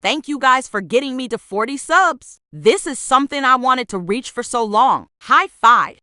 Thank you guys for getting me to 40 subs. This is something I wanted to reach for so long. High five.